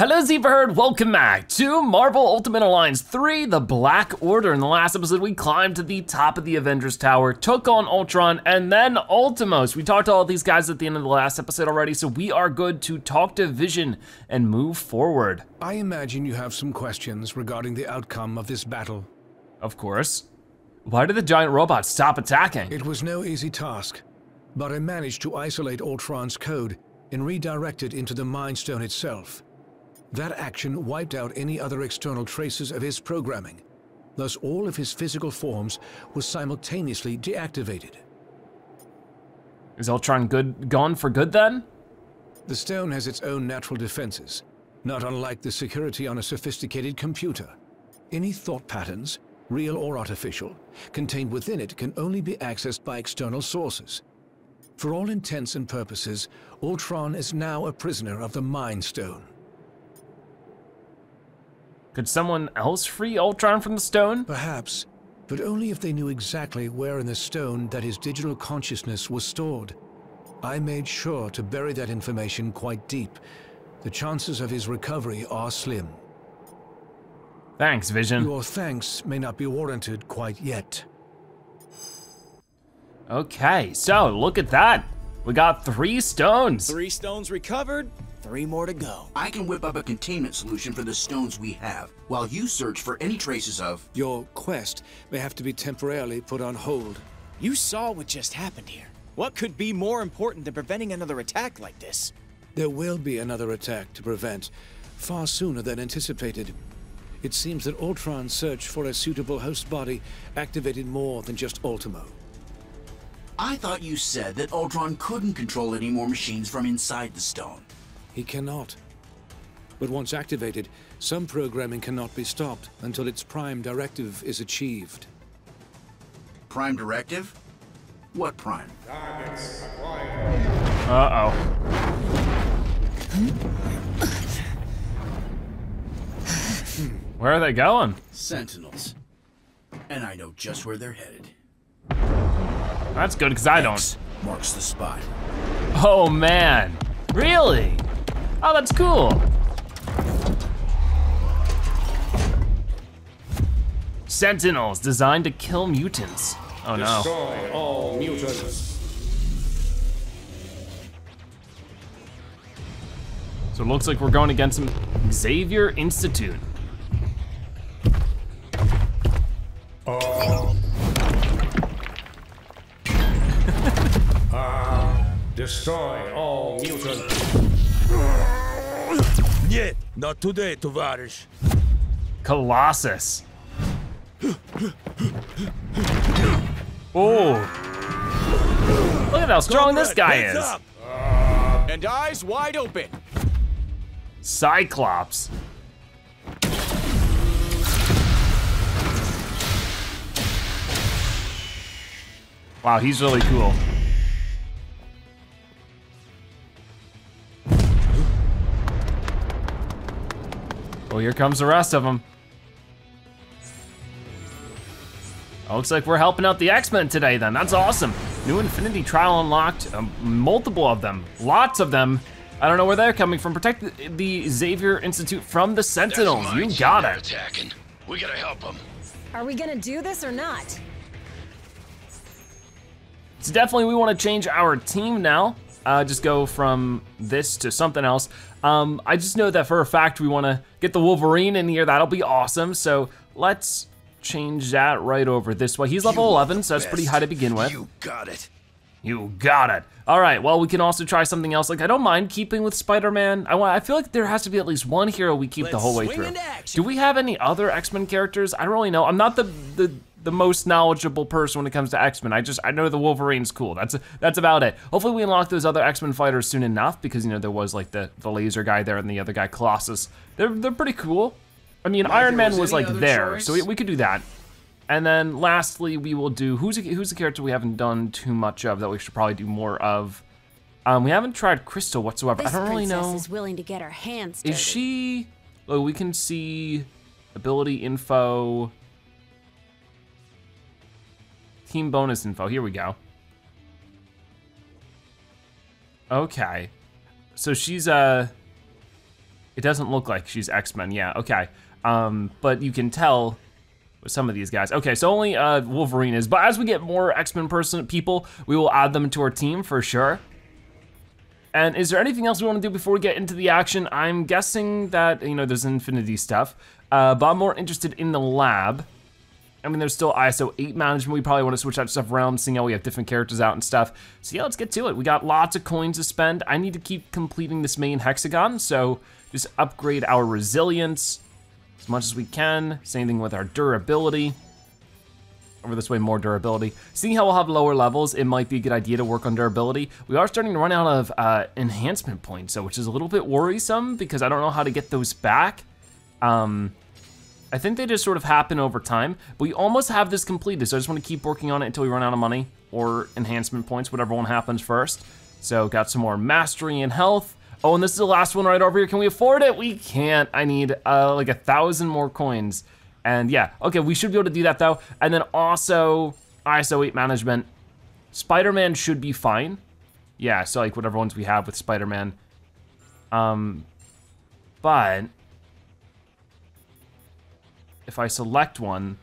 Hello Zebra Herd, welcome back to Marvel Ultimate Alliance 3, The Black Order. In the last episode, we climbed to the top of the Avengers Tower, took on Ultron, and then Ultimos. We talked to all these guys at the end of the last episode already, so we are good to talk to Vision and move forward. I imagine you have some questions regarding the outcome of this battle. Of course. Why did the giant robots stop attacking? It was no easy task, but I managed to isolate Ultron's code and redirect it into the Mind Stone itself. That action wiped out any other external traces of his programming. Thus all of his physical forms were simultaneously deactivated. Is Ultron good gone for good then? The stone has its own natural defenses, not unlike the security on a sophisticated computer. Any thought patterns, real or artificial, contained within it can only be accessed by external sources. For all intents and purposes, Ultron is now a prisoner of the Mind Stone. Could someone else free Ultron from the stone? Perhaps, but only if they knew exactly where in the stone that his digital consciousness was stored. I made sure to bury that information quite deep. The chances of his recovery are slim. Thanks, Vision. Your thanks may not be warranted quite yet. Okay, so look at that. We got three stones. Three stones recovered, three more to go. I can whip up a containment solution for the stones we have, while you search for any traces of... Your quest may have to be temporarily put on hold. You saw what just happened here. What could be more important than preventing another attack like this? There will be another attack to prevent, far sooner than anticipated. It seems that Ultron's search for a suitable host body activated more than just Ultimo. I thought you said that Ultron couldn't control any more machines from inside the stone. He cannot. But once activated, some programming cannot be stopped until its prime directive is achieved. Prime directive? What prime? Uh-oh. Where are they going? Sentinels. And I know just where they're headed. That's good, because I don't. X marks the spot. Oh, man. Really? Oh, that's cool. Sentinels, designed to kill mutants. Oh, no. Destroy all mutants. So it looks like we're going against some Xavier Institute. Ah, destroy all mutants. Нет, not today, товарищ. Colossus. Oh. Look at how strong this guy Heads is. up. And eyes wide open. Cyclops. Wow, he's really cool. Oh, here comes the rest of them. Oh, looks like we're helping out the X-Men today then, that's awesome. New Infinity Trial unlocked, um, multiple of them, lots of them. I don't know where they're coming from. Protect the, the Xavier Institute from the Sentinels, you got it. Attacking. We gotta help them. Are we gonna do this or not? So definitely we wanna change our team now. Uh, just go from this to something else. Um, I just know that for a fact we wanna get the Wolverine in here, that'll be awesome. So let's change that right over this way. He's level You 11, so that's pretty high to begin with. You got it. You got it. All right, well, we can also try something else. Like, I don't mind keeping with Spider-Man. I want. I feel like there has to be at least one hero we keep the Let's whole way through. Do we have any other X-Men characters? I don't really know. I'm not the, the the most knowledgeable person when it comes to X-Men. I just, I know the Wolverine's cool. That's that's about it. Hopefully we unlock those other X-Men fighters soon enough because, you know, there was like the, the laser guy there and the other guy, Colossus. They're, they're pretty cool. I mean, Iron Man was was like there, choice? so we, we could do that. And then lastly, we will do who's a, who's the character we haven't done too much of that we should probably do more of. Um, we haven't tried Crystal whatsoever. This I don't really know. is willing to get her hands dirty. Is she? Oh, we can see ability info, team bonus info. Here we go. Okay, so she's uh, It doesn't look like she's X-Men, yeah, okay. Um, but you can tell with some of these guys. Okay, so only uh, Wolverine is, but as we get more X-Men person people, we will add them to our team for sure. And is there anything else we wanna do before we get into the action? I'm guessing that, you know, there's Infinity stuff, uh, but I'm more interested in the lab. I mean, there's still ISO 8 management. We probably want to switch that stuff around, seeing how we have different characters out and stuff. So yeah, let's get to it. We got lots of coins to spend. I need to keep completing this main hexagon, so just upgrade our resilience as much as we can. Same thing with our durability. Over this way, more durability. Seeing how we'll have lower levels, it might be a good idea to work on durability. We are starting to run out of uh, enhancement points, so which is a little bit worrisome because I don't know how to get those back. Um, I think they just sort of happen over time, but we almost have this completed, so I just wanna keep working on it until we run out of money or enhancement points, whatever one happens first. So got some more mastery and health. Oh, and this is the last one right over here. Can we afford it? We can't. I need uh, like a thousand more coins. And yeah, okay, we should be able to do that though. And then also ISO 8 management. Spider-Man should be fine. Yeah, so like whatever ones we have with Spider-Man. Um, but if I select one,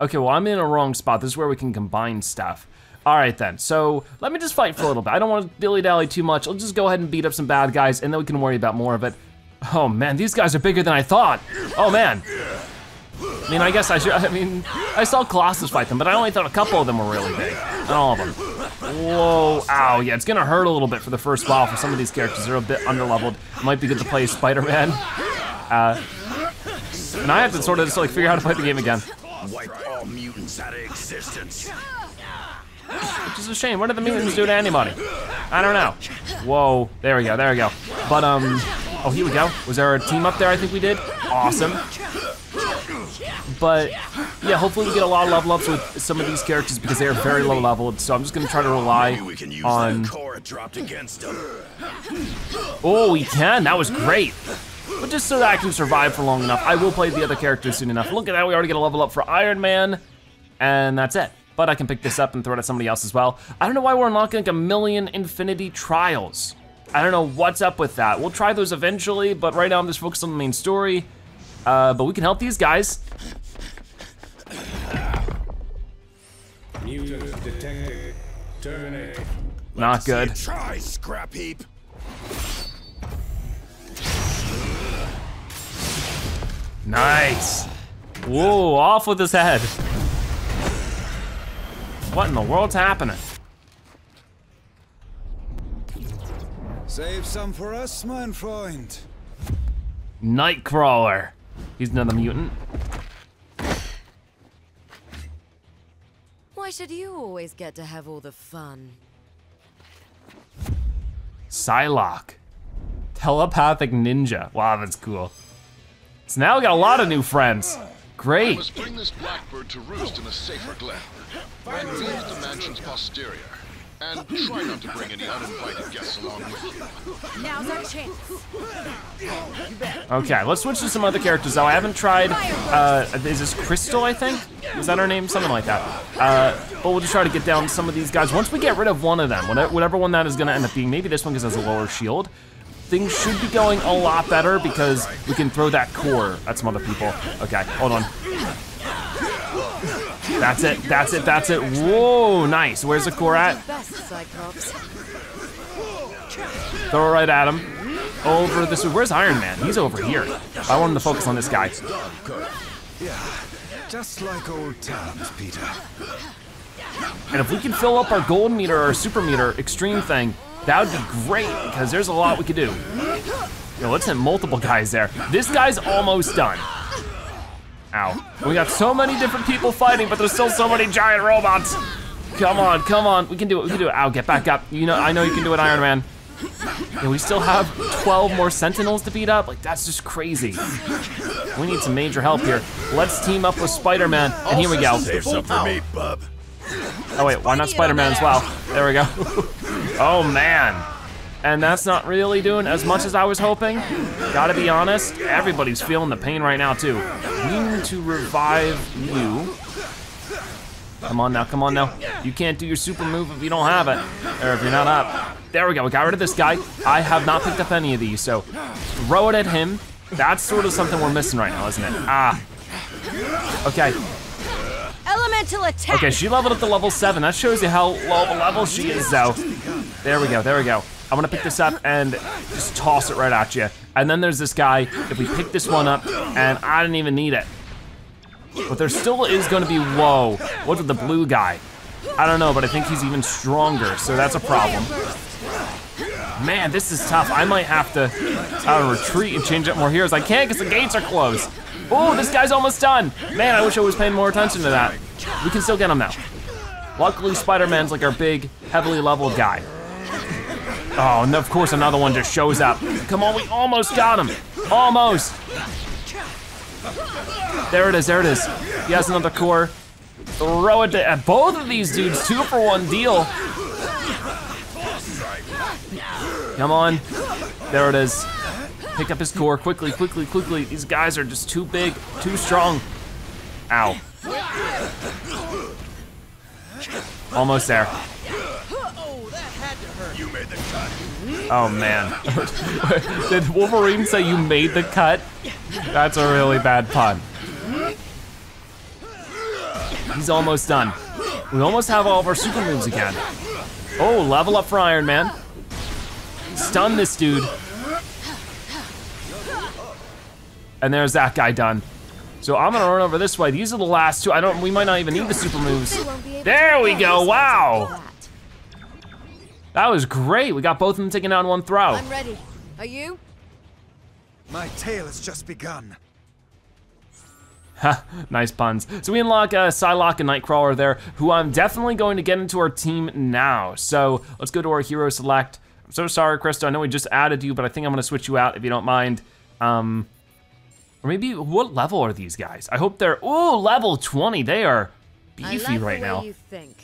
okay, well I'm in a wrong spot. This is where we can combine stuff. All right then, so let me just fight for a little bit. I don't want to dilly-dally too much. I'll just go ahead and beat up some bad guys and then we can worry about more of it. Oh man, these guys are bigger than I thought. Oh man. I mean, I guess I should, I mean, I saw Colossus fight them, but I only thought a couple of them were really big. Not all of them. Whoa, ow, yeah, it's gonna hurt a little bit for the first while for some of these characters. They're a bit underleveled. Might be good to play Spider-Man. Uh, and I have to sort of just like figure out how to play the game again. Wipe all mutants out of existence. Which is a shame. What did the mutants do to anybody? I don't know. Whoa, there we go, there we go. But um, oh, here we go. Was there a team up there? I think we did. Awesome. But yeah, hopefully we get a lot of level ups with some of these characters because they are very low leveled. So I'm just gonna try to rely Maybe we can use on. core dropped against them. Oh, we can. That was great. But just so that I can survive for long enough, I will play the other characters soon enough. Look at that, we already get a level up for Iron Man, and that's it. But I can pick this up and throw it at somebody else as well. I don't know why we're unlocking like a million Infinity Trials. I don't know what's up with that. We'll try those eventually, but right now I'm just focused on the main story. Uh, but we can help these guys. Mutants detected. Terminate. Not good. Try, scrap heap. Nice. Whoa, off with his head. What in the world's happening? Save some for us, mein Freund. Nightcrawler. He's another mutant. Why should you always get to have all the fun? Psylocke. Telepathic ninja. Wow, that's cool. So now we got a lot of new friends. Great. must bring this blackbird to roost in a safer glen. Leave the mansion's posterior. And try not to bring any uninvited guests along with you. Now's our chance. Okay, let's switch to some other characters though. I haven't tried, uh, is this Crystal, I think? Is that her name? Something like that. Uh, but we'll just try to get down some of these guys. Once we get rid of one of them, whatever, whatever one that is gonna end up being, maybe this one because it has a lower shield, things should be going a lot better because we can throw that core at some other people. Okay, hold on. That's it, that's it, that's it. Whoa, nice. Where's the core at? Throw it right at him. Over this way. Where's Iron Man? He's over here. I want him to focus on this guy. Just like old times, Peter. And if we can fill up our gold meter or our super meter extreme thing, that would be great because there's a lot we could do. Yo, let's hit multiple guys there. This guy's almost done. Ow. We got so many different people fighting, but there's still so many giant robots. Come on, come on. We can do it, we can do it. Ow, get back up. You know, I know you can do it, Iron Man. And we still have 12 more Sentinels to beat up? Like, that's just crazy. We need some major help here. Let's team up with Spider-Man, and here we go. Save some for me, bub. Oh wait, why not Spider-Man as well? There we go. oh man. And that's not really doing as much as I was hoping. Gotta be honest, everybody's feeling the pain right now too. We need to revive you. Come on now, come on now. You can't do your super move if you don't have it, or if you're not up. There we go, we got rid of this guy. I have not picked up any of these, so throw it at him. That's sort of something we're missing right now, isn't it? Ah. Okay, Elemental attack! okay, she leveled up to level seven. That shows you how low of a level she is though. There we go, there we go. I'm gonna pick this up and just toss it right at you. And then there's this guy, if we pick this one up, and I didn't even need it. But there still is gonna be, whoa, what's with the blue guy? I don't know, but I think he's even stronger, so that's a problem. Man, this is tough. I might have to uh, retreat and change up more heroes. I can't because the gates are closed. Oh, this guy's almost done. Man, I wish I was paying more attention to that. We can still get him now. Luckily, Spider-Man's like our big, heavily leveled guy. Oh, and of course another one just shows up. Come on, we almost got him. Almost. There it is, there it is. He has another core. Throw it at both of these dudes, two for one deal. Come on. There it is. Pick up his core quickly, quickly, quickly. These guys are just too big, too strong. Ow. Almost there. Oh man. Did Wolverine say you made the cut? That's a really bad pun. He's almost done. We almost have all of our super moves again. Oh, level up for Iron Man. Stun this dude. And there's that guy done. So I'm gonna run over this way. These are the last two. I don't, we might not even need the super moves. There we go, wow. That was great. We got both of them taken out in one throw. I'm ready. Are you? My tale has just begun. Ha, nice puns. So we unlock uh, Psylocke and Nightcrawler there, who I'm definitely going to get into our team now. So let's go to our hero select. I'm so sorry, Krista. I know we just added you, but I think I'm gonna switch you out if you don't mind. Um, or maybe, what level are these guys? I hope they're, ooh, level 20. They are I beefy like right the way now. you think.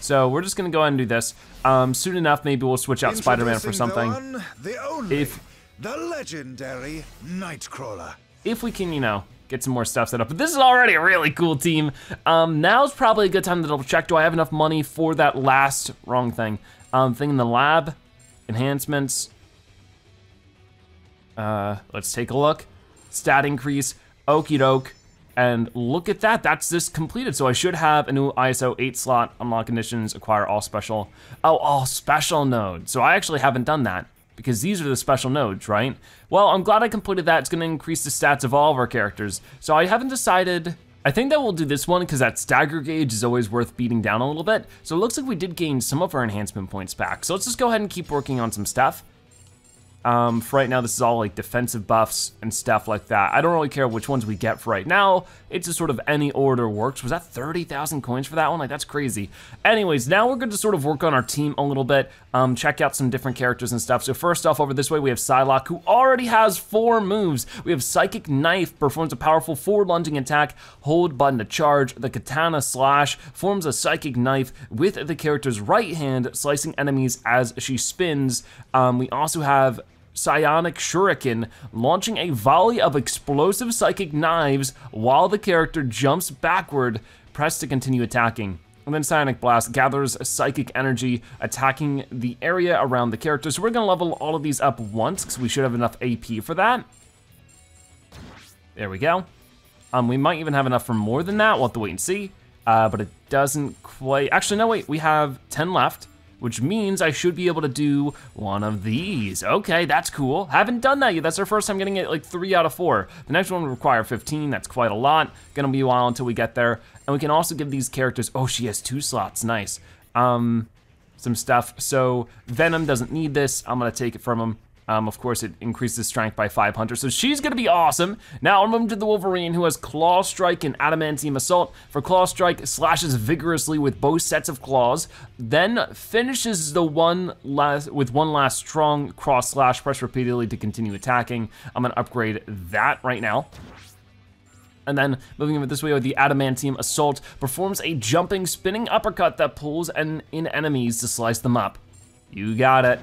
So we're just gonna go ahead and do this. Um, soon enough, maybe we'll switch out Spider-Man for something. The, one, the only, If- the legendary Nightcrawler. if we can, you know, get some more stuff set up. But this is already a really cool team. Um, now's probably a good time to double check. Do I have enough money for that last wrong thing? Um, thing in the lab, enhancements. Uh, let's take a look. Stat increase, okie doke. And look at that, that's this completed. So I should have a new ISO 8 slot, unlock conditions, acquire all special. Oh, all special nodes. So I actually haven't done that because these are the special nodes, right? Well, I'm glad I completed that. It's gonna increase the stats of all of our characters. So I haven't decided, I think that we'll do this one because that stagger gauge is always worth beating down a little bit. So it looks like we did gain some of our enhancement points back. So let's just go ahead and keep working on some stuff. Um, for right now, this is all like defensive buffs and stuff like that. I don't really care which ones we get for right now. It's just sort of any order works. Was that 30,000 coins for that one? Like, that's crazy. Anyways, now we're going to sort of work on our team a little bit, um, check out some different characters and stuff. So first off, over this way, we have Psylocke, who already has four moves. We have Psychic Knife, performs a powerful forward lunging attack, hold button to charge. The Katana Slash forms a Psychic Knife with the character's right hand, slicing enemies as she spins. Um, we also have Psionic Shuriken, launching a volley of explosive psychic knives while the character jumps backward. Press to continue attacking. And then Psionic Blast gathers psychic energy, attacking the area around the character. So we're gonna level all of these up once, because we should have enough AP for that. There we go. Um, we might even have enough for more than that. We'll have to wait and see. Uh, but it doesn't quite. Actually, no, wait. We have 10 left, which means I should be able to do one of these. Okay, that's cool. Haven't done that yet. That's our first time getting it like three out of four. The next one will require 15. That's quite a lot. Gonna be a while until we get there. And we can also give these characters. Oh, she has two slots. Nice. Um, some stuff. So Venom doesn't need this. I'm gonna take it from him. Um, of course, it increases strength by 500, so she's gonna be awesome. Now, I'm moving to the Wolverine, who has Claw Strike and Adamantium Assault. For Claw Strike, slashes vigorously with both sets of claws, then finishes the one last with one last strong cross slash. Press repeatedly to continue attacking. I'm gonna upgrade that right now. And then moving over this way with the Adamantium Assault, performs a jumping, spinning uppercut that pulls en in enemies to slice them up. You got it.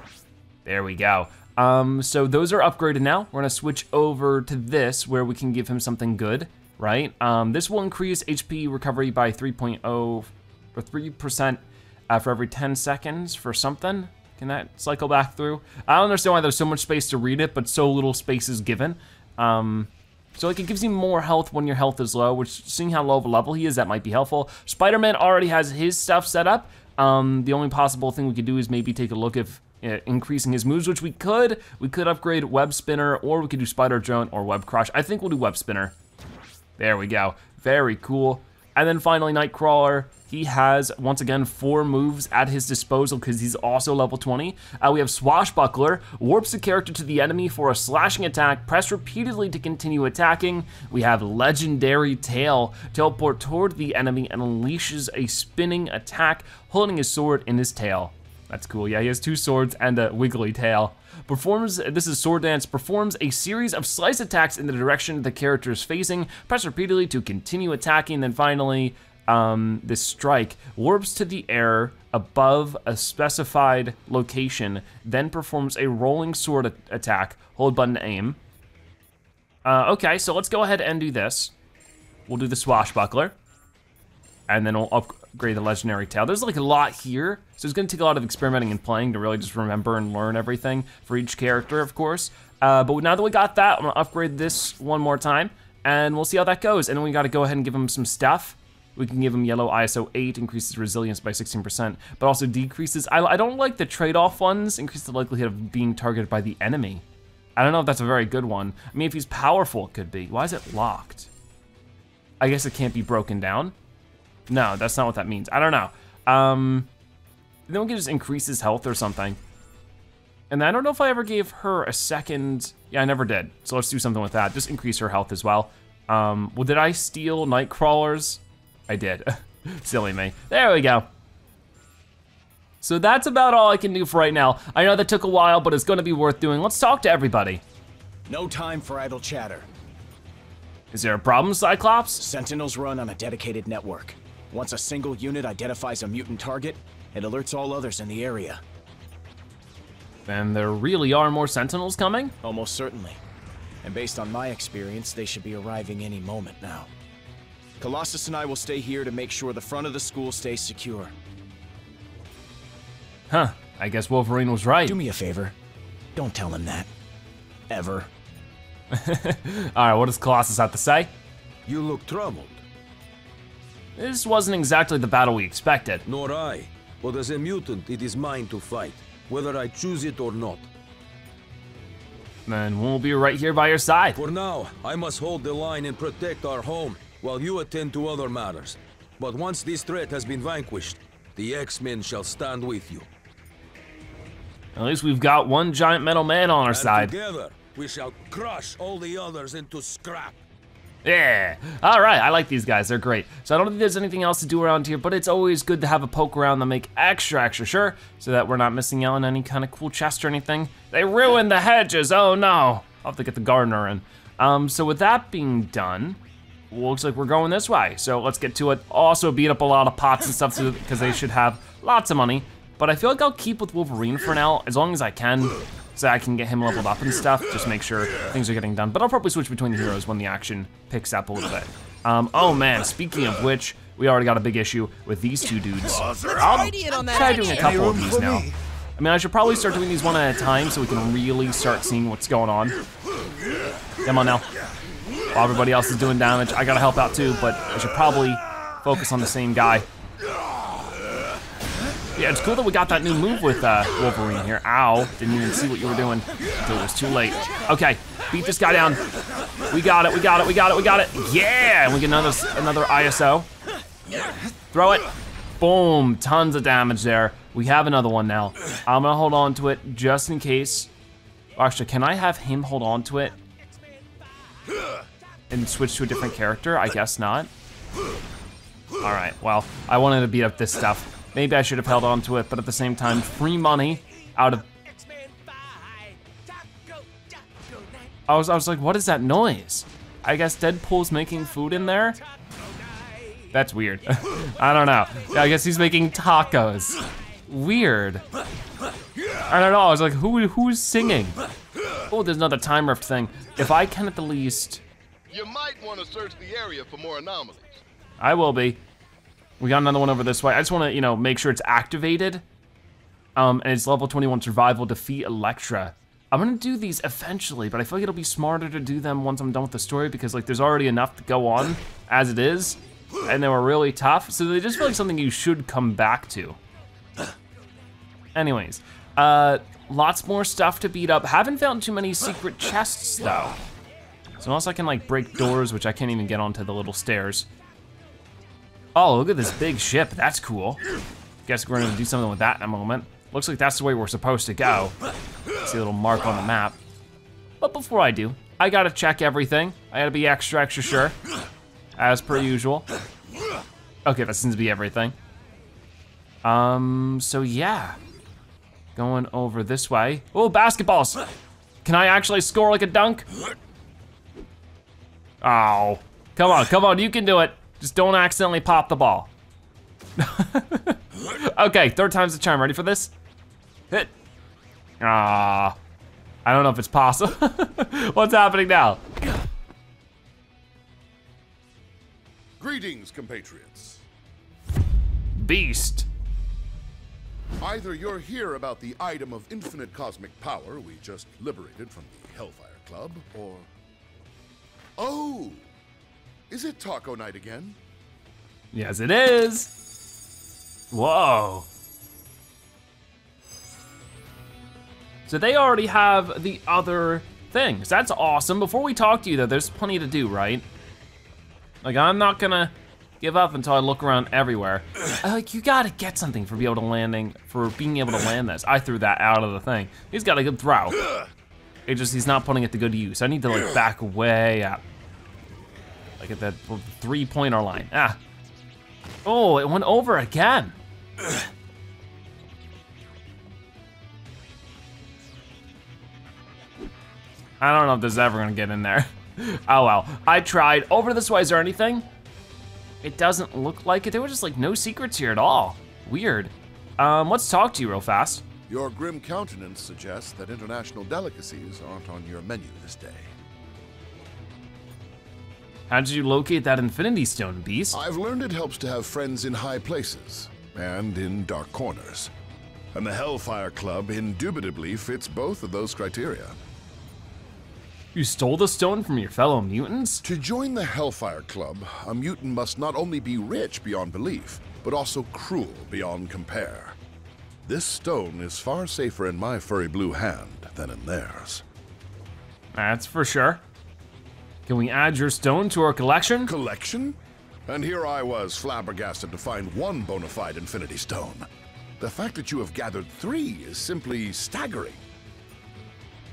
There we go. Um, so those are upgraded now. We're gonna switch over to this where we can give him something good, right? Um, this will increase HP recovery by 3.0 or 3% uh, for every 10 seconds for something. Can that cycle back through? I don't understand why there's so much space to read it, but so little space is given. Um, so like it gives you more health when your health is low, which seeing how low of a level he is, that might be helpful. Spider-Man already has his stuff set up. Um, the only possible thing we could do is maybe take a look if increasing his moves, which we could. We could upgrade Web Spinner, or we could do Spider Drone or Web Crush. I think we'll do Web Spinner. There we go. Very cool. And then finally, Nightcrawler. He has, once again, four moves at his disposal because he's also level 20. Uh, we have Swashbuckler, warps the character to the enemy for a slashing attack, press repeatedly to continue attacking. We have Legendary Tail, teleport toward the enemy and unleashes a spinning attack, holding his sword in his tail. That's cool, yeah, he has two swords and a wiggly tail. Performs, this is Sword Dance, performs a series of slice attacks in the direction the character is facing, press repeatedly to continue attacking, then finally, um, this strike warps to the air above a specified location, then performs a rolling sword attack, hold button to aim. Uh, okay, so let's go ahead and do this. We'll do the swashbuckler, and then we'll upgrade the legendary tail. There's like a lot here, so it's gonna take a lot of experimenting and playing to really just remember and learn everything for each character, of course. Uh, but now that we got that, I'm gonna upgrade this one more time, and we'll see how that goes. And then we gotta go ahead and give him some stuff. We can give him yellow ISO 8, increases resilience by 16%, but also decreases, I, I don't like the trade-off ones, increase the likelihood of being targeted by the enemy. I don't know if that's a very good one. I mean, if he's powerful, it could be. Why is it locked? I guess it can't be broken down. No, that's not what that means. I don't know. Um, then we can just increase his health or something. And I don't know if I ever gave her a second. Yeah, I never did. So let's do something with that. Just increase her health as well. Um, well, did I steal Nightcrawlers? I did. Silly me. There we go. So that's about all I can do for right now. I know that took a while, but it's gonna be worth doing. Let's talk to everybody. No time for idle chatter. Is there a problem, Cyclops? Sentinels run on a dedicated network. Once a single unit identifies a mutant target, it alerts all others in the area. Then there really are more Sentinels coming? Almost certainly. And based on my experience, they should be arriving any moment now. Colossus and I will stay here to make sure the front of the school stays secure. Huh, I guess Wolverine was right. Do me a favor. Don't tell him that. Ever. Alright, what does Colossus have to say? You look troubled. This wasn't exactly the battle we expected. Nor I. But as a mutant, it is mine to fight, whether I choose it or not. Then we'll be right here by your side. For now, I must hold the line and protect our home, while you attend to other matters. But once this threat has been vanquished, the X-Men shall stand with you. At least we've got one giant metal man on our and side. together, we shall crush all the others into scrap. Yeah. All right, I like these guys. They're great. So I don't think there's anything else to do around here, but it's always good to have a poke around that make extra, extra sure, so that we're not missing out on any kind of cool chest or anything. They ruined the hedges. Oh no. I'll have to get the gardener in. Um, so with that being done, looks like we're going this way. So let's get to it. Also beat up a lot of pots and stuff because they should have lots of money. But I feel like I'll keep with Wolverine for now, as long as I can, so I can get him leveled up and stuff, just make sure things are getting done. But I'll probably switch between the heroes when the action picks up a little bit. Um, oh man, speaking of which, we already got a big issue with these two dudes. I'll try doing a couple of these now. I mean, I should probably start doing these one at a time so we can really start seeing what's going on. Come on now. While everybody else is doing damage, I gotta help out too, but I should probably focus on the same guy. Yeah, it's cool that we got that new move with uh, Wolverine here. Ow, didn't even see what you were doing until it was too late. Okay, beat this guy down. We got it, we got it, we got it, we got it. Yeah, and we get another, another ISO. Throw it. Boom, tons of damage there. We have another one now. I'm gonna hold on to it just in case. Actually, can I have him hold on to it? And switch to a different character? I guess not. All right, well, I wanted to beat up this stuff. Maybe I should have held on to it, but at the same time, free money out of... I was, I was like, what is that noise? I guess Deadpool's making food in there? That's weird. I don't know. I guess he's making tacos. Weird. I don't know, I was like, who who's singing? Oh, there's another time rift thing. If I can at the least... You might want to search the area for more anomalies. I will be. We got another one over this way. I just wanna, you know, make sure it's activated. Um, and it's level 21 survival, defeat Elektra. I'm gonna do these eventually, but I feel like it'll be smarter to do them once I'm done with the story because like there's already enough to go on as it is, and they were really tough, so they just feel like something you should come back to. Anyways, uh, lots more stuff to beat up. Haven't found too many secret chests though. So unless I can like break doors, which I can't even get onto the little stairs. Oh, look at this big ship, that's cool. Guess we're gonna do something with that in a moment. Looks like that's the way we're supposed to go. See a little mark on the map. But before I do, I gotta check everything. I gotta be extra, extra sure, as per usual. Okay, that seems to be everything. Um, so yeah. Going over this way. Oh, basketballs. Can I actually score like a dunk? Oh, come on, come on, you can do it. Just don't accidentally pop the ball. okay, third time's the charm. Ready for this? Hit. Ah, I don't know if it's possible. What's happening now? Greetings, compatriots. Beast. Either you're here about the item of infinite cosmic power we just liberated from the Hellfire Club, or... Oh! Is it Taco Night again? Yes, it is. Whoa. So they already have the other things. That's awesome. Before we talk to you though, there's plenty to do, right? Like I'm not gonna give up until I look around everywhere. Uh, Like you gotta get something for be able to landing, for being able to land this. I threw that out of the thing. He's got a good throw. It just, he's not putting it to good use. I need to like back way up. At that three pointer line. Ah. Oh, it went over again. I don't know if this is ever gonna get in there. Oh well, I tried. Over this way, is there anything? It doesn't look like it. There were just like no secrets here at all. Weird. Um, let's talk to you real fast. Your grim countenance suggests that international delicacies aren't on your menu this day. How did you locate that Infinity Stone, Beast? I've learned it helps to have friends in high places and in dark corners. And the Hellfire Club indubitably fits both of those criteria. You stole the stone from your fellow mutants? To join the Hellfire Club, a mutant must not only be rich beyond belief, but also cruel beyond compare. This stone is far safer in my furry blue hand than in theirs. That's for sure. Can we add your stone to our collection? Collection? And here I was flabbergasted to find one bona fide Infinity Stone. The fact that you have gathered three is simply staggering.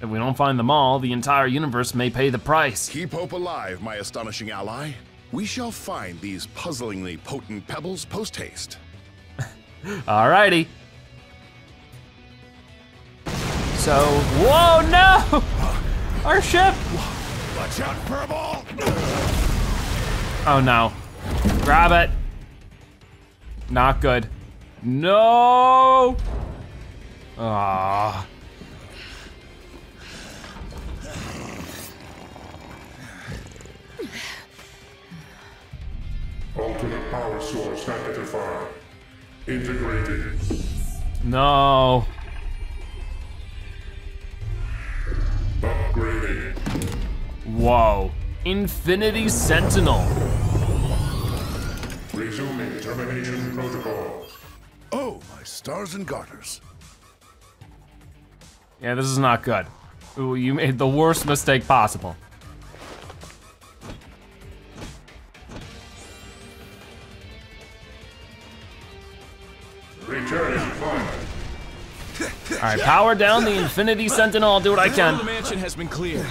If we don't find them all, the entire universe may pay the price. Keep hope alive, my astonishing ally. We shall find these puzzlingly potent pebbles post haste. Alrighty. So, whoa, no! Our ship! Watch out, furball! Oh no. Grab it. Not good. No! Ah. Alternate power source identified. Integrated. No. Upgrading. Whoa. Infinity Sentinel. Resuming termination protocol. Oh, my stars and garters. Yeah, this is not good. Ooh, you made the worst mistake possible. Returning fire. All right, power down the Infinity Sentinel. I'll do what I can. The mansion has been cleared.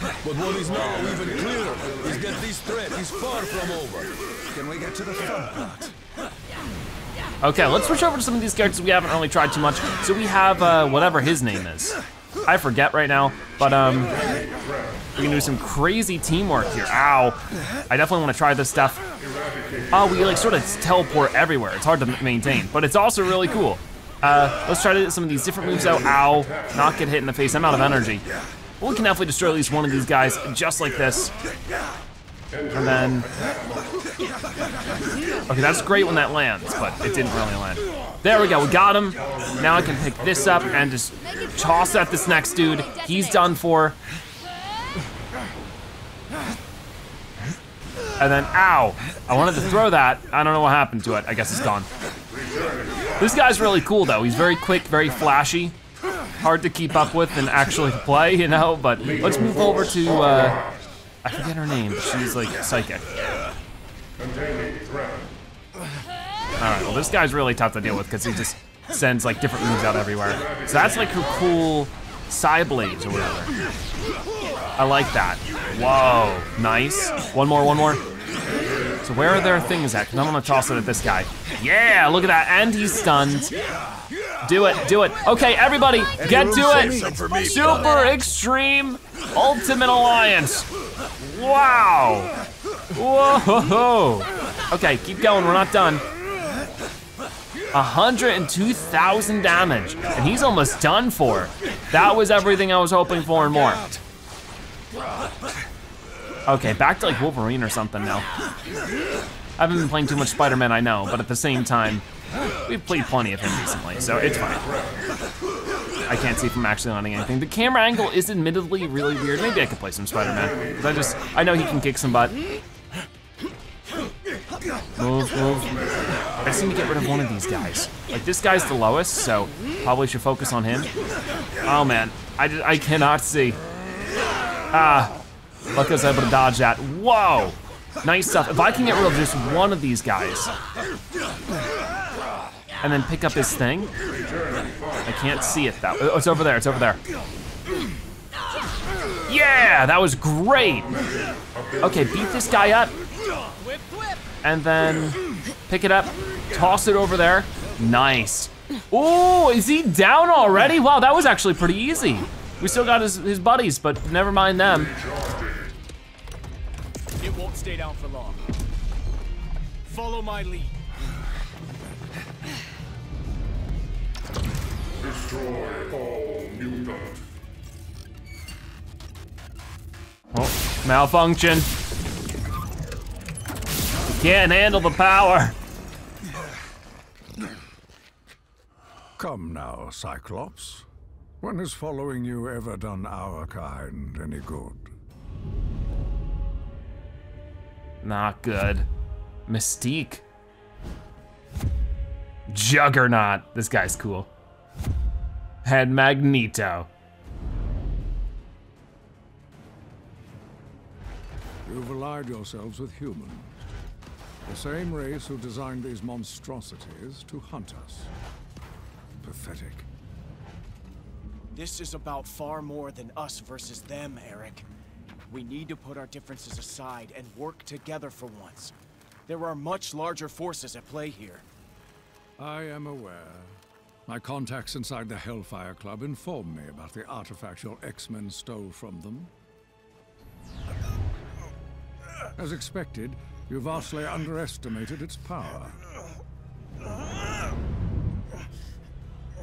But what is now even clearer is that this threat is far from over. Can we get to the fun part? Okay, let's switch over to some of these characters we haven't really tried too much. So we have uh, whatever his name is. I forget right now, but um, we can do some crazy teamwork here. Ow! I definitely want to try this stuff. Oh, we like sort of teleport everywhere. It's hard to maintain, but it's also really cool. Uh, let's try to get some of these different moves out. Ow! Not get hit in the face. I'm out of energy. We can definitely destroy at least one of these guys just like this. And then, okay, that's great when that lands, but it didn't really land. There we go, we got him. Now I can pick this up and just toss at this next dude. He's done for. And then, ow, I wanted to throw that. I don't know what happened to it. I guess it's gone. This guy's really cool though. He's very quick, very flashy. Hard to keep up with and actually play, you know, but let's move over to, uh, I forget her name, she's like psychic. All right, well this guy's really tough to deal with because he just sends like different moves out everywhere. So that's like her cool side blades or whatever. I like that. Whoa, nice. One more, one more. So where are their things at? Cause I'm gonna toss it at this guy. Yeah, look at that, and he's stunned. Do it, do it. Okay, everybody, get to it. Super Extreme Ultimate Alliance. Wow. Whoa. Okay, keep going, we're not done. 102,000 damage, and he's almost done for. That was everything I was hoping for and more. Okay, back to like Wolverine or something now. I haven't been playing too much Spider-Man, I know, but at the same time, we've played plenty of him recently, so it's fine. I can't see if I'm actually landing anything. The camera angle is admittedly really weird. Maybe I could play some Spider-Man, I just, I know he can kick some butt. Move, move. I need to get rid of one of these guys. Like this guy's the lowest, so probably should focus on him. Oh man, I, just, I cannot see. Ah, lucky I was able to dodge that. Whoa, nice stuff. If I can get rid of just one of these guys, and then pick up his thing, I can't see it though. Oh, it's over there, it's over there. Yeah, that was great. Okay, beat this guy up. And then pick it up, toss it over there. Nice. Oh, is he down already? Wow, that was actually pretty easy. We still got his, his buddies, but never mind them. It won't stay down for long. Follow my lead. Destroy all mutant. Oh, malfunction. He can't handle the power. Come now, Cyclops. When has following you ever done our kind any good? Not good. Mystique. Juggernaut. This guy's cool. And Magneto. You've allied yourselves with humans. The same race who designed these monstrosities to hunt us. Pathetic. This is about far more than us versus them, Erik. We need to put our differences aside and work together for once. There are much larger forces at play here. I am aware. My contacts inside the Hellfire Club informed me about the artifact your X-Men stole from them. As expected, you vastly underestimated its power.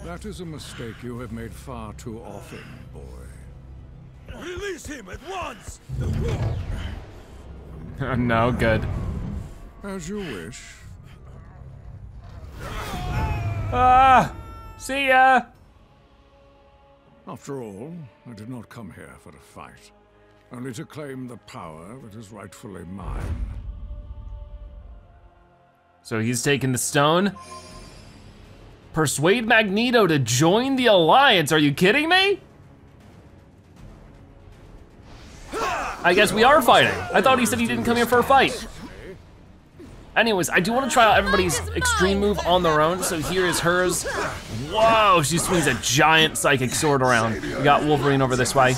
That is a mistake you have made far too often, boy. Release him at once! no good. As you wish. Ah! See ya! After all, I did not come here for a fight. Only to claim the power that is rightfully mine. So he's taking the stone. Persuade Magneto to join the Alliance. Are you kidding me? I guess we are fighting. I thought he said he didn't come here for a fight. Anyways, I do want to try out everybody's extreme move on their own. So here is hers. Whoa, she swings a giant psychic sword around. We got Wolverine over this way.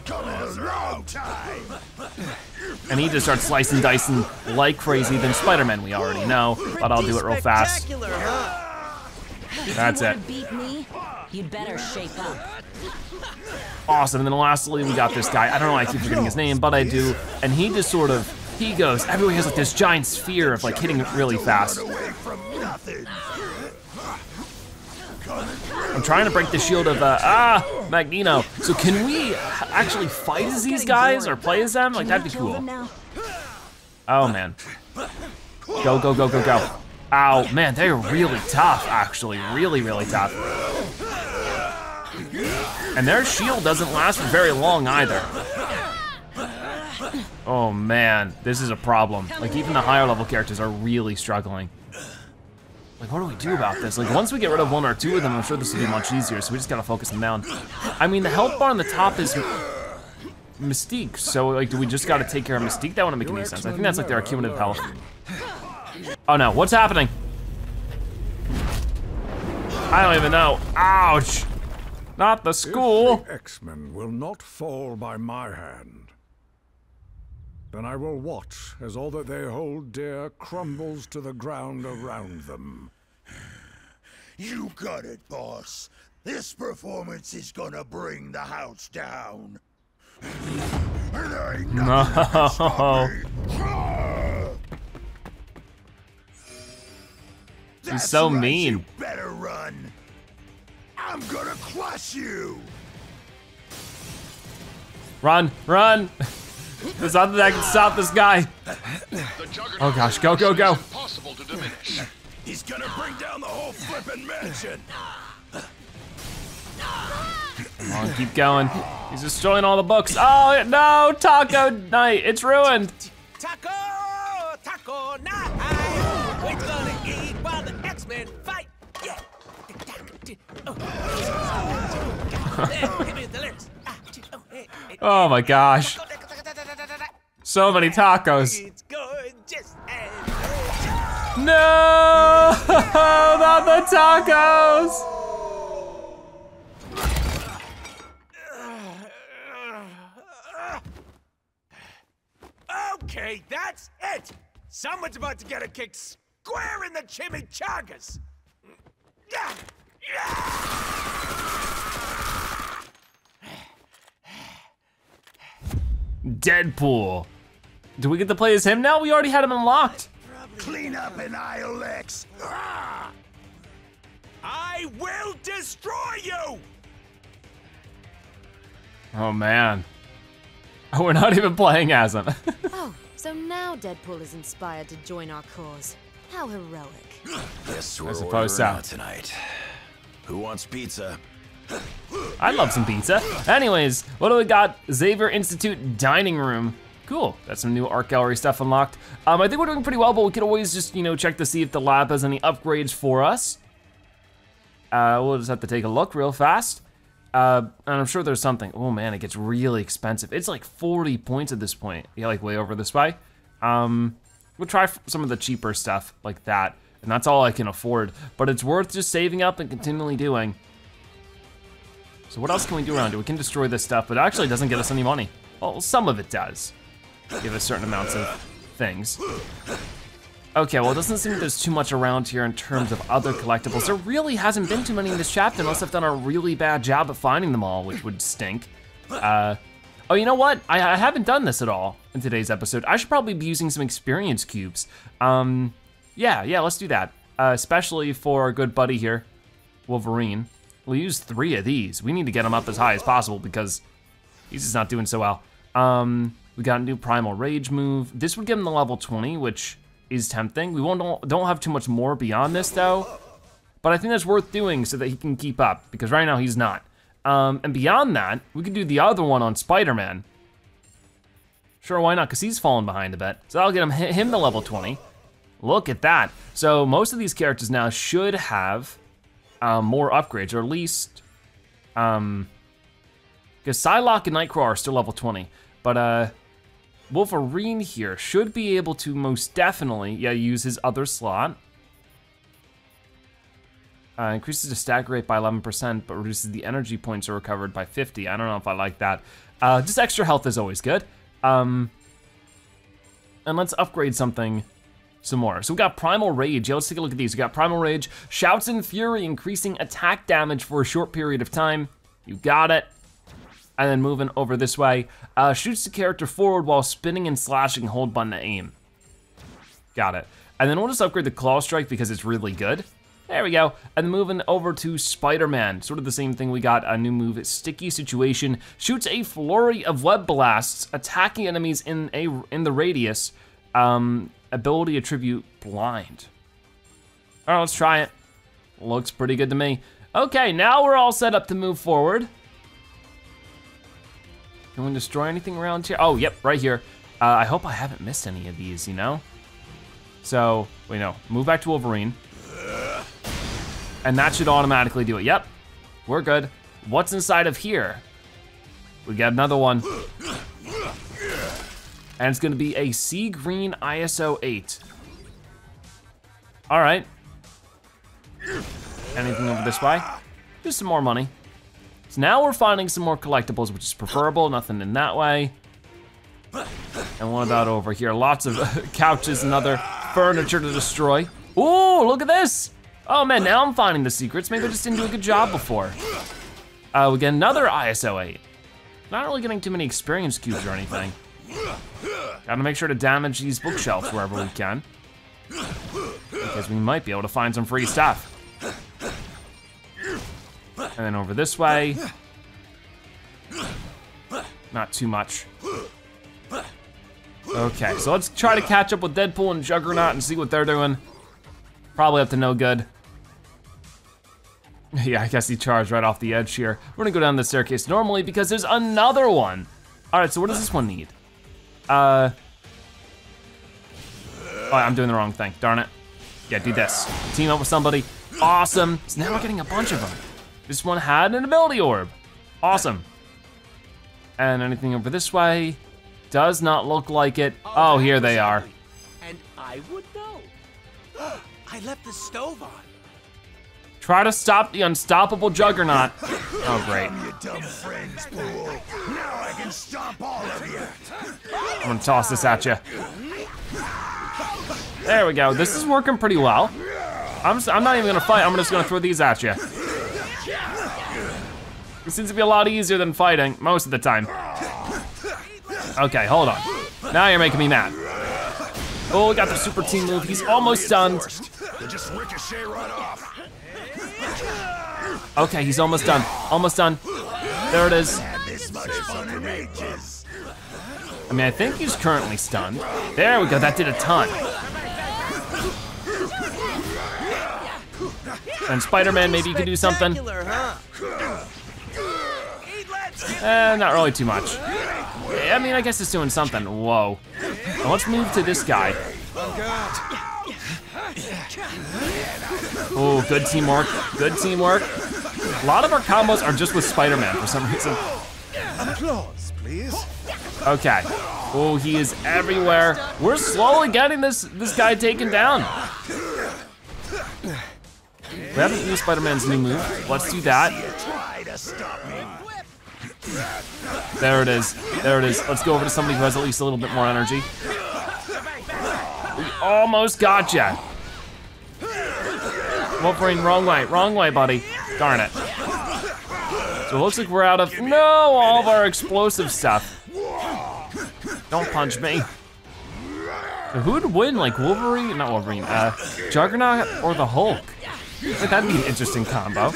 And he just starts slicing, dicing like crazy. than Spider-Man we already know, but I'll do it real fast. That's it. You'd better shape up. Awesome, and then lastly, we got this guy. I don't know why I keep forgetting his name, but I do. And he just sort of, he goes, everyone has like this giant sphere of like hitting it really fast. I'm trying to break the shield of, uh, ah, Magneto. So can we actually fight as these guys or play as them? Like, that'd be cool. Oh man. Go, go, go, go, go. Ow, man, they're really tough, actually. Really, really tough. And their shield doesn't last for very long either. Oh man, this is a problem. Like even the higher level characters are really struggling. Like what do we do about this? Like once we get rid of one or two of them, I'm sure this will be much easier, so we just gotta focus them down. I mean, the health bar on the top is Mystique, so like do we just gotta take care of Mystique? That wouldn't make any sense. I think that's like their accumulative health. Oh no, what's happening? I don't even know. Ouch! Not the school. X-Men will not fall by my hand, then I will watch as all that they hold dear crumbles to the ground around them. You got it, boss. This performance is gonna bring the house down. And there ain't nothing that can stop me. He's so right, mean. You better run. I'm gonna crush you. Run, run! There's nothing that can stop this guy. Oh gosh, go, go, go. Impossible to diminish. He's gonna bring down the whole flippin' mansion. Come on, keep going. He's destroying all the books. Oh no, Taco Night, it's ruined. Taco, taco night. We're gonna eat while the X-Men fight. Yeah. Ah, oh, oh. my me So many tacos. It's gorgeous and No, not the tacos. Okay, that's it. Someone's about to get a kick square in the chimichangas. Deadpool. Do we get to play as him now? We already had him unlocked. Clean up an aisle X. Ah! I will destroy you. Oh man. Oh, we're not even playing as him. Oh, so now Deadpool is inspired to join our cause. How heroic. Guess I we're suppose ordering so. tonight. Who wants pizza? I'd love some pizza. Anyways, what do we got? Xavier Institute Dining Room. Cool, that's some new art gallery stuff unlocked. Um, I think we're doing pretty well, but we could always just, you know, check to see if the lab has any upgrades for us. Uh, we'll just have to take a look real fast. Uh, and I'm sure there's something. Oh man, it gets really expensive. It's like 40 points at this point. Yeah, like way over this way. Um, we'll try some of the cheaper stuff like that. And that's all I can afford. But it's worth just saving up and continually doing. So what else can we do around it? We can destroy this stuff, but it actually doesn't get us any money. Well, some of it does. Give a certain amounts of things. Okay, well it doesn't seem like there's too much around here in terms of other collectibles. There really hasn't been too many in this chapter unless I've done a really bad job at finding them all, which would stink. Uh, oh, you know what? I, I haven't done this at all in today's episode. I should probably be using some experience cubes. Um, yeah, yeah, let's do that. Uh, especially for our good buddy here, Wolverine. We'll use three of these. We need to get him up as high as possible because he's just not doing so well. Um, we got a new Primal Rage move. This would give him the level 20, which is tempting. We won't don't, have too much more beyond this though, but I think that's worth doing so that he can keep up because right now he's not. Um, and beyond that, we could do the other one on Spider-Man. Sure, why not? Because he's fallen behind a bit. So that'll get him him the level 20. Look at that. So most of these characters now should have um, more upgrades, or at least, um, because Psylocke and Nightcrawler are still level 20, but uh, Wolverine here should be able to most definitely, yeah, use his other slot. Uh, increases the stack rate by 11%, but reduces the energy points recovered by 50. I don't know if I like that. Uh, just extra health is always good. Um, and let's upgrade something some more. So we got Primal Rage. Yeah, let's take a look at these. We got Primal Rage, Shouts and Fury, increasing attack damage for a short period of time. You got it. And then moving over this way, uh, shoots the character forward while spinning and slashing, hold button to aim. Got it. And then we'll just upgrade the Claw Strike because it's really good. There we go. And moving over to Spider-Man, sort of the same thing. We got a new move, Sticky Situation. Shoots a flurry of web blasts, attacking enemies in a in the radius Um, ability attribute blind. All right, let's try it. Looks pretty good to me. Okay, now we're all set up to move forward. Can we destroy anything around here? Oh, yep, right here. Uh, I hope I haven't missed any of these, you know? So, wait, no, move back to Wolverine. And that should automatically do it. Yep, we're good. What's inside of here? We got another one. And it's gonna be a sea green ISO 8. All right. Anything over this way? Just some more money. So now we're finding some more collectibles, which is preferable, nothing in that way. And what about over here? Lots of couches and other furniture to destroy. Ooh, look at this. Oh man, now I'm finding the secrets. Maybe I just didn't do a good job before. Uh, we get another ISO 8. Not really getting too many experience cubes or anything. Gotta make sure to damage these bookshelves wherever we can. Because we might be able to find some free stuff. And then over this way. Not too much. Okay, so let's try to catch up with Deadpool and Juggernaut and see what they're doing. Probably up to no good. Yeah, I guess he charged right off the edge here. We're gonna go down the staircase normally because there's another one. All right, so what does this one need? Uh, oh, I'm doing the wrong thing, darn it. Yeah, do this. Team up with somebody, awesome. So now we're getting a bunch of them. This one had an ability orb, awesome. And anything over this way? Does not look like it. Oh, oh here they are. And I would know. I left the stove on. Try to stop the unstoppable juggernaut. Oh, great. You dumb friends, fool. Now I can stomp all of you. I'm gonna toss this at you. There we go. This is working pretty well. I'm, just, I'm not even gonna fight. I'm just gonna throw these at you. It seems to be a lot easier than fighting most of the time. Okay, hold on. Now you're making me mad. Oh, we got the super team move. He's almost off. Okay, he's almost done. Almost done. There it is. I mean, I think he's currently stunned. There we go, that did a ton. And Spider-Man, maybe you can do something. Eh, not really too much. I mean, I guess it's doing something. Whoa. Now let's move to this guy. Oh, good teamwork. Good teamwork. A lot of our combos are just with Spider-Man for some reason. Applause, please. Okay. Oh, he is everywhere. We're slowly getting this this guy taken down. We haven't used Spider-Man's new move. Let's do that. There it is. There it is. Let's go over to somebody who has at least a little bit more energy. We almost got ya. Wolverine, wrong way, wrong way, buddy. Darn it. So it looks like we're out of, no, all of our explosive stuff. Don't punch me. So who would win, like Wolverine, not Wolverine, uh, Juggernaut or the Hulk? Like, that'd be an interesting combo.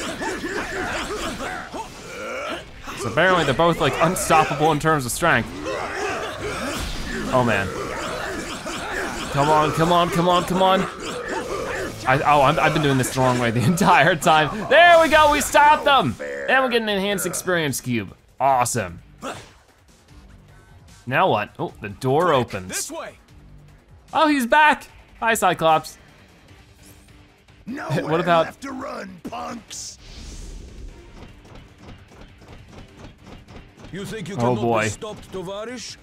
So apparently they're both like unstoppable in terms of strength. Oh man. Come on, come on, come on, come on. I, oh, i have been doing this the wrong way the entire time. There we go, we stopped them. And we get an enhanced experience cube. Awesome. Now what? Oh, the door opens. This way. Oh, he's back. Hi, Cyclops. Nowhere what about left to run, punks? You think you Oh, cannot boy. be stopped, Tovarish?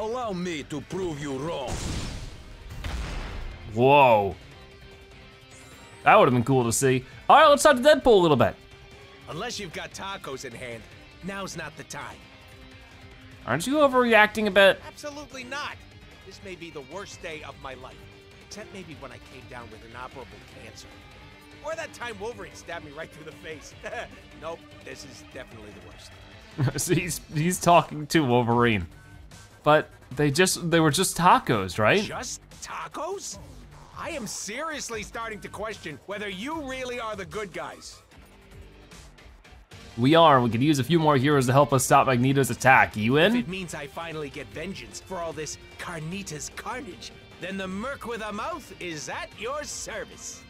Allow me to prove you wrong. Whoa. That would have been cool to see. All right, let's talk to Deadpool a little bit. Unless you've got tacos in hand, now's not the time. Aren't you overreacting a bit? Absolutely not. This may be the worst day of my life. Except maybe when I came down with inoperable cancer. Or that time Wolverine stabbed me right through the face. nope, this is definitely the worst. so he's he's talking to Wolverine, but they just they were just tacos, right? Just tacos? I am seriously starting to question whether you really are the good guys. We are, we could use a few more heroes to help us stop Magneto's attack. You in? If it means I finally get vengeance for all this Carnitas carnage, then the Merc with a mouth is at your service.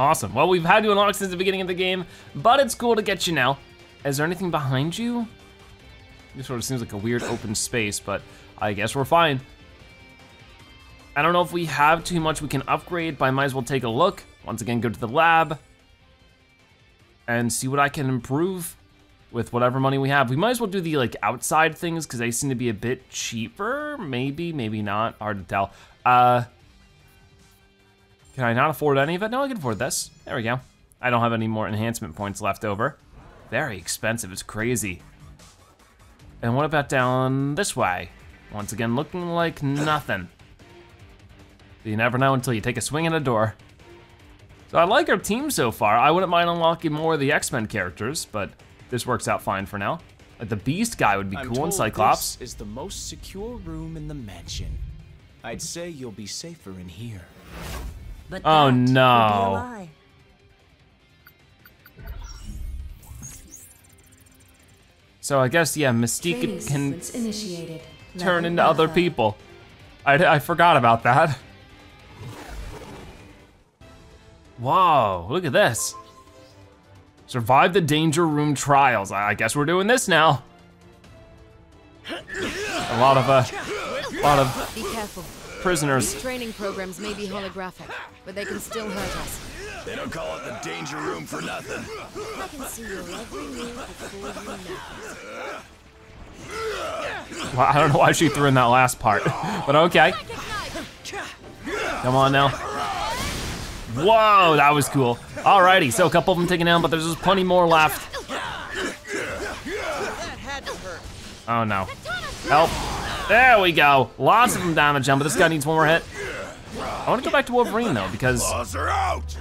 Awesome. Well, we've had you unlocked since the beginning of the game, but it's cool to get you now. Is there anything behind you? This sort of seems like a weird open space, but I guess we're fine. I don't know if we have too much we can upgrade, but I might as well take a look. Once again, go to the lab and see what I can improve with whatever money we have. We might as well do the like outside things because they seem to be a bit cheaper. Maybe, maybe not, hard to tell. Uh, can I not afford any of it? No, I can afford this. There we go. I don't have any more enhancement points left over. Very expensive, it's crazy. And what about down this way? Once again, looking like nothing. You never know until you take a swing at a door. So I like our team so far. I wouldn't mind unlocking more of the X-Men characters, but this works out fine for now. Like the Beast guy would be I'm cool, and Cyclops. This is the most secure room in the mansion. I'd say you'll be safer in here. But Oh, that would be a no. So I guess, yeah, Mystique Training can turn Level into other people. I, I forgot about that. Whoa, look at this. Survive the danger room trials. I I guess we're doing this now. A lot of, uh, a lot of Be careful. Prisoners. These training programs may be holographic, but they can still hurt us. They don't call it the danger room for nothing. I can see your every move before you know. Well, I don't know why she threw in that last part, but okay. Come on now. Whoa, that was cool. Alrighty, so a couple of them taken down, but there's just plenty more left. Oh no. Help. There we go. Lots of them damage down, but this guy needs one more hit. I want to go back to Wolverine though, because Claws are out!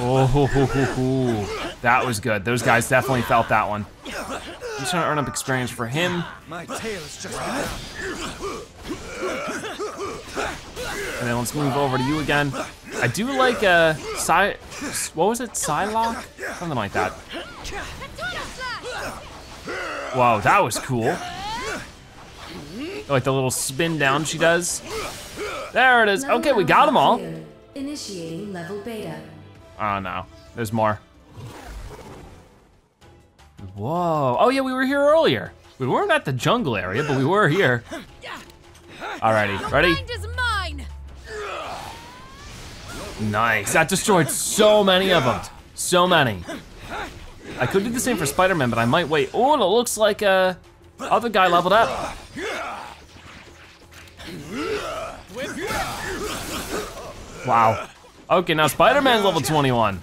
oh, ho, ho, ho, ho. that was good. Those guys definitely felt that one. I'm just trying to earn up experience for him. My tail is just begun. And then let's move over to you again. I do like uh, Psy, what was it, Psylocke? Something like that. Whoa, that was cool. Like the little spin down she does. There it is. Okay, we got them all. Initiating level beta. Oh no, there's more. Whoa, oh yeah, we were here earlier. We weren't at the jungle area, but we were here. Alrighty, ready? Mind is mine! Nice, that destroyed so many of them. So many. I could do the same for Spider-Man, but I might wait. Oh, and it looks like uh, other guy leveled up. Wow. Okay, now Spider-Man's level 21.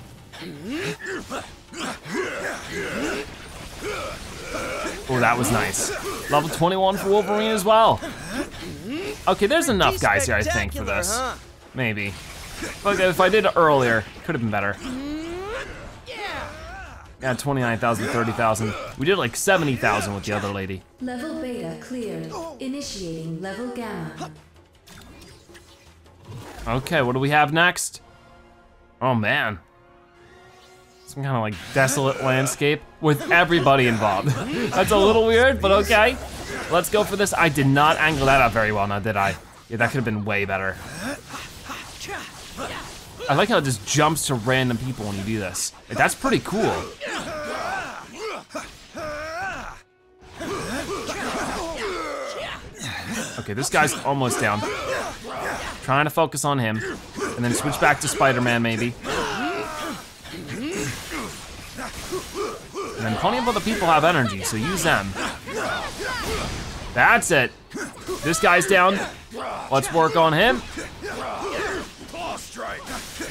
Oh, that was nice. Level 21 for Wolverine as well. Okay, there's enough guys here, I think, for this. Maybe. But if I did it earlier, could have been better. Yeah, 29,000, 30,000. We did like 70,000 with the other lady. Level beta cleared. Initiating level gamma. Okay, what do we have next? Oh man. Some kind of like desolate landscape with everybody involved. That's a little weird, but okay. Let's go for this. I did not angle that out very well now, did I? Yeah, that could have been way better. I like how it just jumps to random people when you do this. That's pretty cool. Okay, this guy's almost down. Trying to focus on him. And then switch back to Spider-Man, maybe. And then plenty of other people have energy, so use them. That's it. This guy's down. Let's work on him.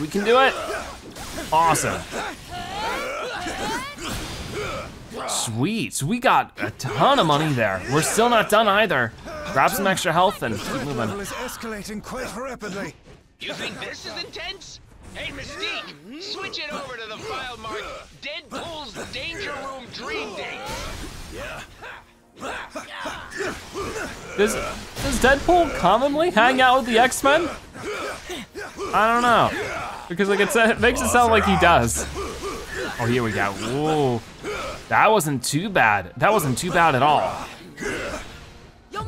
We can do it. Awesome. Sweet, so we got a ton of money there. We're still not done either. Grab some extra health and keep Level moving. is escalating quite rapidly. You think this is intense? Hey, Mystique, switch it over to the file marked Deadpool's Danger Room Dream Date. Does, does Deadpool commonly hang out with the X-Men? I don't know. Because like it, makes it sound like he does. Oh, here we go. Whoa. That wasn't too bad. That wasn't too bad at all.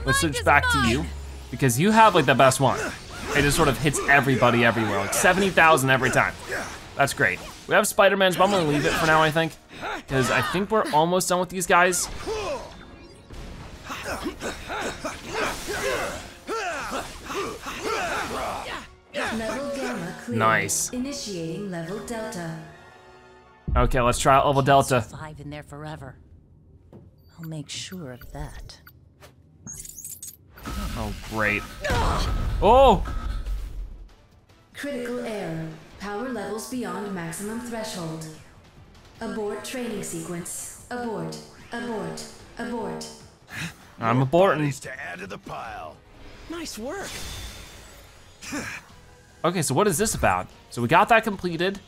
Let's switch back to you because you have like the best one. It just sort of hits everybody everywhere, like 70,000 every time. That's great. We have Spider-Man's, but I'm gonna leave it for now, I think. Because I think we're almost done with these guys. Gamma. Nice. Initiating level Delta. Okay, let's try out level Delta. Five in there forever. I'll make sure of that. Oh, great. Oh! Critical error. Power levels beyond maximum threshold. Abort training sequence. Abort. Abort. Abort. I'm aborting. to add to the pile. Nice work. Okay, so what is this about? So we got that completed.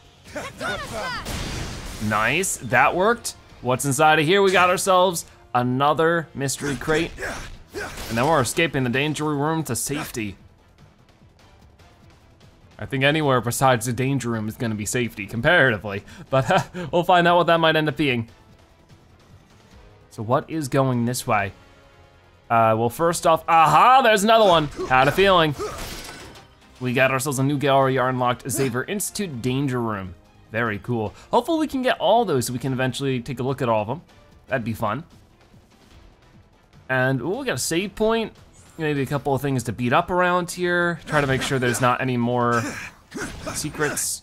Nice, that worked. What's inside of here? We got ourselves another mystery crate. And then we're escaping the danger room to safety. I think anywhere besides the danger room is gonna be safety, comparatively. But we'll find out what that might end up being. So what is going this way? Uh, well, first off, aha, there's another one. Had a feeling. We got ourselves a new gallery unlocked, Xavier Institute Danger Room. Very cool. Hopefully we can get all those so we can eventually take a look at all of them. That'd be fun. And ooh, we got a save point. Maybe a couple of things to beat up around here. Try to make sure there's not any more secrets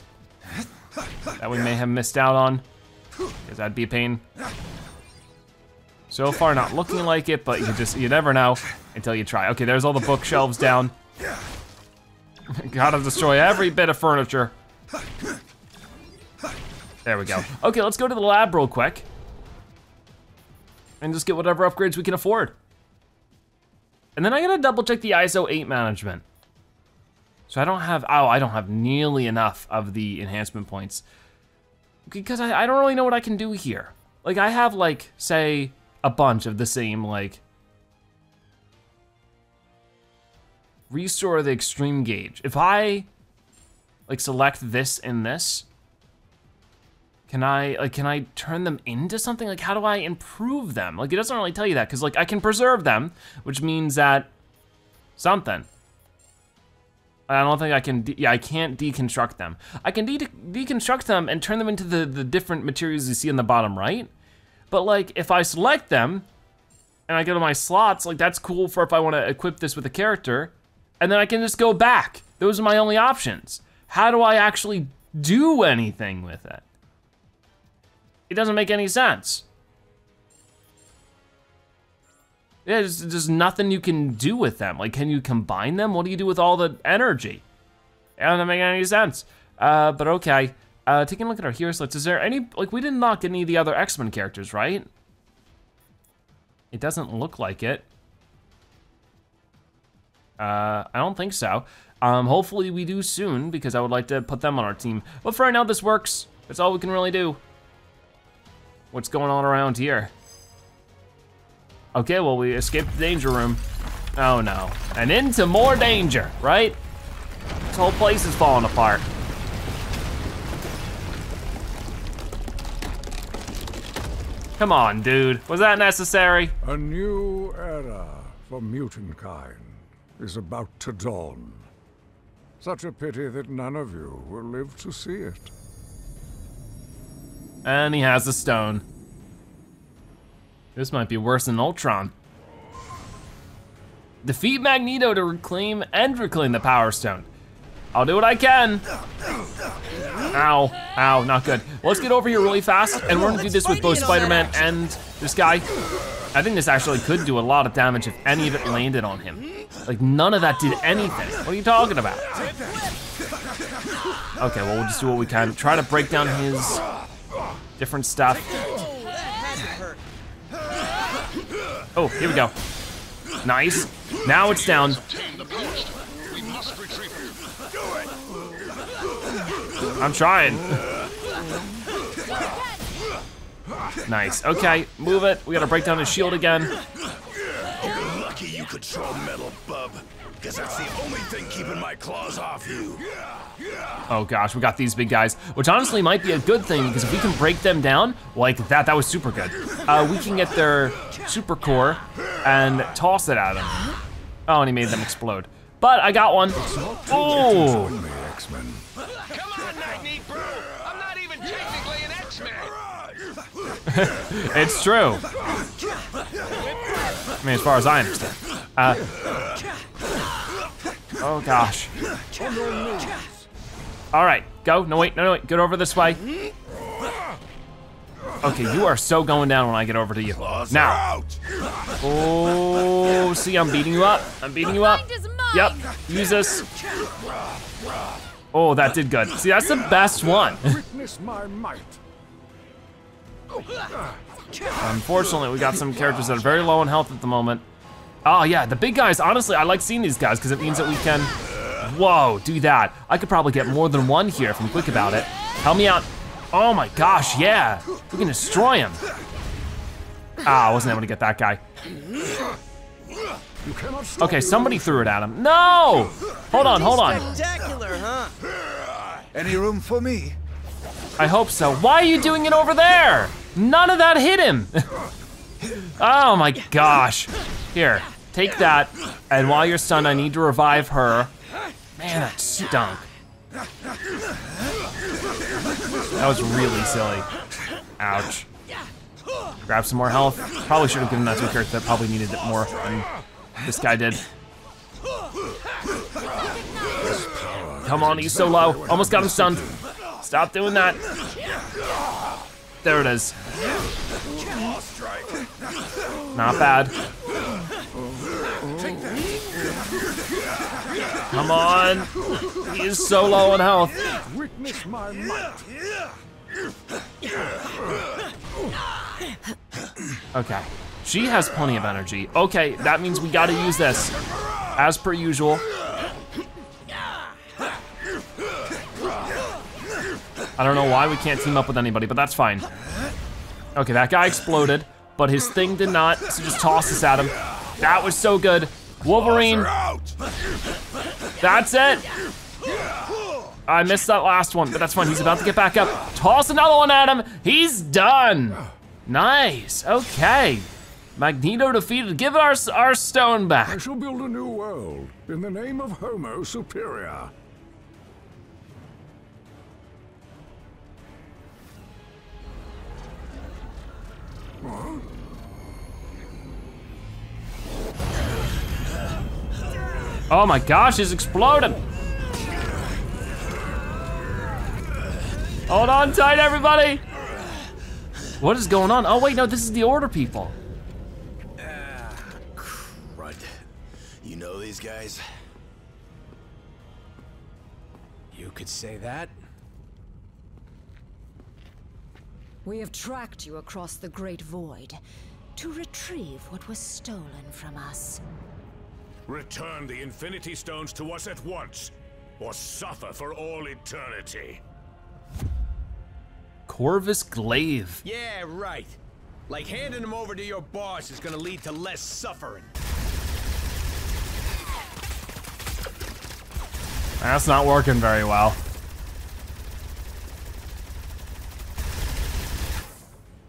that we may have missed out on. Because that'd be a pain. So far, not looking like it, but you just, you never know until you try. Okay, there's all the bookshelves down. Gotta destroy every bit of furniture. There we go. Okay, let's go to the lab real quick. And just get whatever upgrades we can afford. And then I gotta double check the ISO 8 management. So I don't have, oh, I don't have nearly enough of the enhancement points. Because I, I don't really know what I can do here. Like I have like, say, a bunch of the same like, restore the extreme gauge. If I like select this and this, can I like can I turn them into something? Like how do I improve them? Like it doesn't really tell you that because like I can preserve them, which means that something. I don't think I can, yeah, I can't deconstruct them. I can de deconstruct them and turn them into the, the different materials you see in the bottom right. But like, if I select them, and I go to my slots, like that's cool for if I wanna equip this with a character, and then I can just go back. Those are my only options. How do I actually do anything with it? It doesn't make any sense. Yeah, there's, there's nothing you can do with them. Like, can you combine them? What do you do with all the energy? It doesn't make any sense. Uh, but okay. Uh, taking a look at our hero slots, is there any, like, we didn't lock any of the other X-Men characters, right? It doesn't look like it. Uh, I don't think so. Um, hopefully we do soon because I would like to put them on our team. But for right now, this works. That's all we can really do. What's going on around here? Okay, well, we escaped the danger room. Oh no, and into more danger, right? This whole place is falling apart. Come on, dude, was that necessary? A new era for mutant kind is about to dawn. Such a pity that none of you will live to see it. And he has a stone. This might be worse than Ultron. Defeat Magneto to reclaim and reclaim the Power Stone. I'll do what I can. Ow, ow, not good. Let's get over here really fast, and we're gonna do this with both Spider-Man and this guy. I think this actually could do a lot of damage if any of it landed on him. Like, none of that did anything. What are you talking about? Okay, well, we'll just do what we can. Try to break down his different stuff. Oh, here we go. Nice. Now it's down. I'm trying. Nice. Okay, move it. We gotta break down his shield again. Lucky you control metal, bub. Guess that's the only thing keeping my claws off you. Oh gosh, we got these big guys, which honestly might be a good thing because if we can break them down like that, that was super good. Uh, we can get their super core and toss it at them. Oh, and he made them explode. But I got one. Oh, it's true. I mean, as far as I understand. Uh, oh gosh. All right, go. No, wait, no, no, wait. Get over this way. Okay, you are so going down when I get over to you. Now. Oh, see, I'm beating you up. I'm beating you up. Yep, use this. Oh, that did good. See, that's the best one. Witness my might. Unfortunately, we got some characters that are very low in health at the moment. Oh yeah, the big guys, honestly, I like seeing these guys because it means that we can, whoa, do that. I could probably get more than one here if I'm quick about it. Help me out. Oh my gosh, yeah. We can destroy him. Ah, I wasn't able to get that guy. Okay, somebody threw it at him. No! Hold on, hold on. Spectacular, huh? Any room for me? I hope so. Why are you doing it over there? None of that hit him. oh my gosh. Here, take that. And while you're stunned, I need to revive her. Man, that stunk. That was really silly. Ouch. Grab some more health. Probably should have given that to a character that probably needed it more than this guy did. Come on, he's so low. Almost got him stunned. Stop doing that. There it is. Not bad. Come on. He is so low on health. Witness my might. Okay. She has plenty of energy. Okay, that means we gotta use this. As per usual. I don't know why we can't team up with anybody, but that's fine. Okay, that guy exploded, but his thing did not, so just toss this at him. That was so good. Wolverine. That's it. I missed that last one, but that's fine. He's about to get back up. Toss another one at him. He's done. Nice. Okay. Magneto defeated. Give our our stone back. I shall build a new world in the name of Homo Superior. Oh my gosh, he's exploding. Hold on tight, everybody. What is going on? Oh wait, no, this is the Order people. Ah, crud. You know these guys? You could say that. We have tracked you across the Great Void to retrieve what was stolen from us. Return the Infinity Stones to us at once, or suffer for all eternity. Corvus Glaive. Yeah, right. Like handing them over to your boss is gonna lead to less suffering. That's not working very well.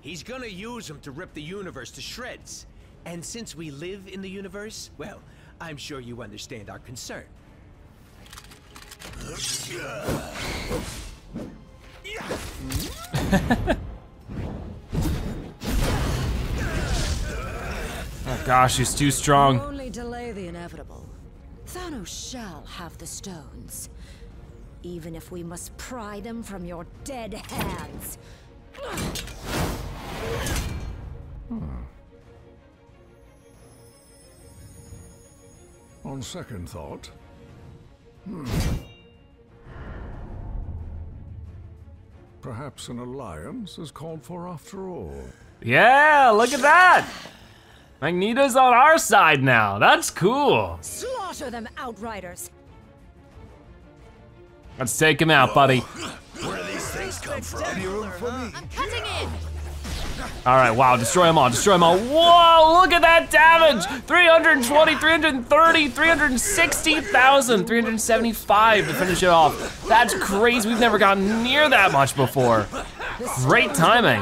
He's gonna use them to rip the universe to shreds. And since we live in the universe, well, I'm sure you understand our concern. Oh gosh, he's too strong. Only delay the inevitable. Thanos shall have the stones. Even if we must pry them from your dead hands. On second thought, hmm. Perhaps an alliance is called for after all. Yeah, look at that. Magneto's on our side now. That's cool. Slaughter them, Outriders! Let's take him out, buddy. Where do these things come from? Room for me? I'm cutting in! All right, wow, destroy them all, destroy them all. Whoa, look at that damage! 320, 330, 360,000, 375 to finish it off. That's crazy, we've never gotten near that much before. Great timing.